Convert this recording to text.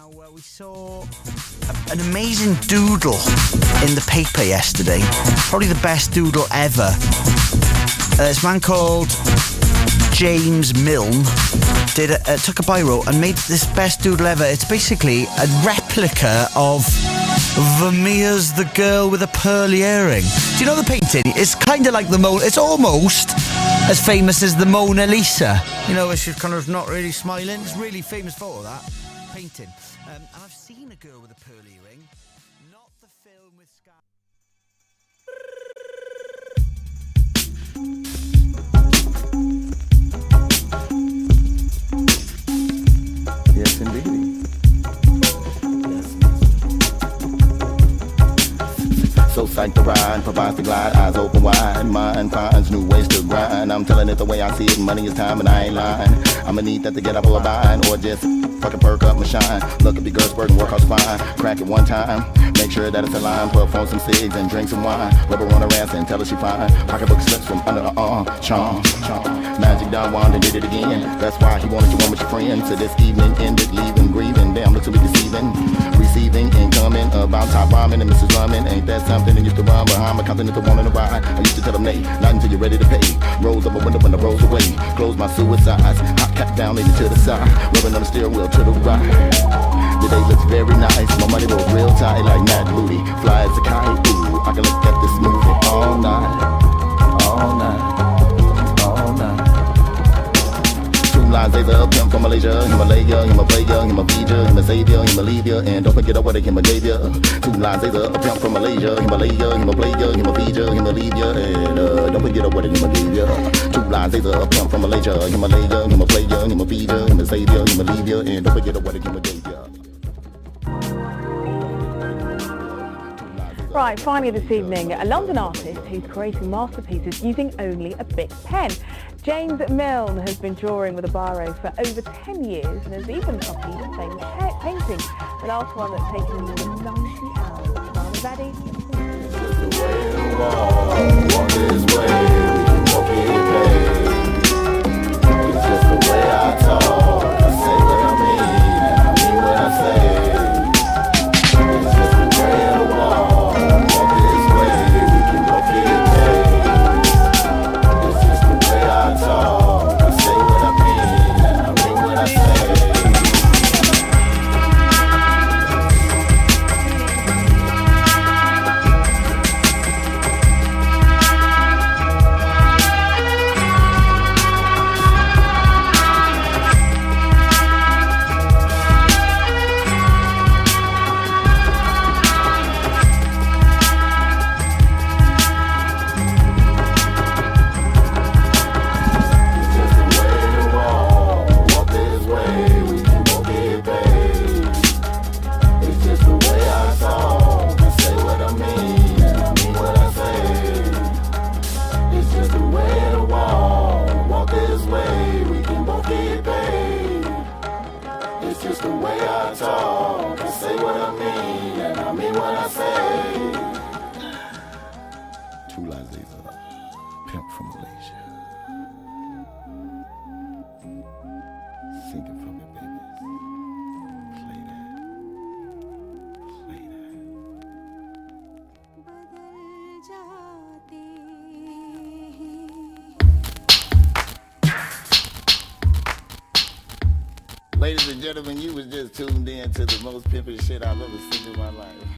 Now, uh, we saw an amazing doodle in the paper yesterday. Probably the best doodle ever. Uh, this man called James Mylne did a, uh, took a biro and made this best doodle ever. It's basically a replica of Vermeer's The Girl with a Pearly Earring. Do you know the painting? It's kind of like the Mona. It's almost as famous as the Mona Lisa. You know, she's kind of not really smiling. It's really famous photo that painting. Um, and I've seen a girl with a pearly ring, not the film with Scar. Psyched to ride, provides the glide, eyes open wide. Mind finds new ways to grind. I'm telling it the way I see it, money is time and I ain't lying. I'ma need that to get up or bind, or just fucking perk up my shine. Look at the girls working, work out fine. Crack it one time, make sure that it's aligned. Puff on some cigs and drink some wine. Rub her on her ass and tell her she fine. Pocketbook slips from under her arm, charm, charm. Magic Don Juan and did it again. That's why he wanted you on with your friends. So this evening ended, leaving, grieving. Damn, look to me deceiving. About top ramen and Mrs. Ramen. Ain't that something? And used to run behind my continental wanting to ride. I used to tell them, nay, not until you're ready to pay. Rolls up a window when I rolls away. Close my suicides. Hot cap down, it to the side. Rubbing on the steering wheel to the right. The day looks very nice. My money goes real tight like Nat Booty. Fly as a kite. Ooh, I can look at this movie all night. A savior, him a leave ya, and don't forget what him a gave ya. Two lines, they up, him from Malaysia, Himalaya, him a player, him a feature, him a leave ya, and uh, don't forget what him a gave ya. Two lines, they up, him from Malaysia, Himalaya, him a player, him a feature, him a savior, him a leave ya, and don't forget what him a gave ya. Right, finally this evening, a London artist who's creating masterpieces using only a Bic pen. James Mylne has been drawing with a biro for over 10 years and has even copied a famous pa- painting. The last one that's taken than 90 hours. Are we ready? What I say. Two lines, these are pimp from Malaysia. Sing it for me, baby. Play that. Play that. Ladies and gentlemen, you was just tuned in to the most pimping shit I've ever seen in my life.